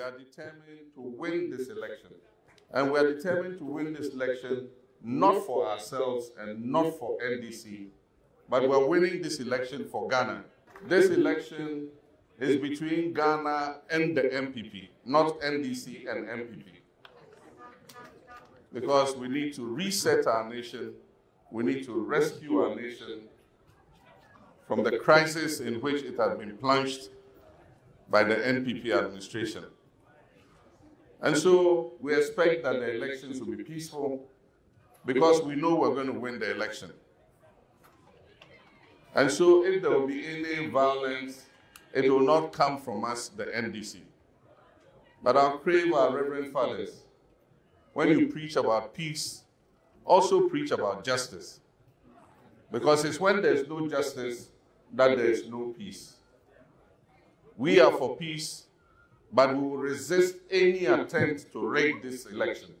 we are determined to win this election. And we are determined to win this election not for ourselves and not for NDC, but we're winning this election for Ghana. This election is between Ghana and the NPP, not NDC and NPP. Because we need to reset our nation, we need to rescue our nation from the crisis in which it has been plunged by the NPP administration. And so we expect that the elections will be peaceful because we know we're going to win the election. And so if there will be any violence, it will not come from us, the NDC. But I'll crave our reverend fathers, when you preach about peace, also preach about justice. Because it's when there's no justice that there is no peace. We are for peace, but we will resist any attempt to rig this election.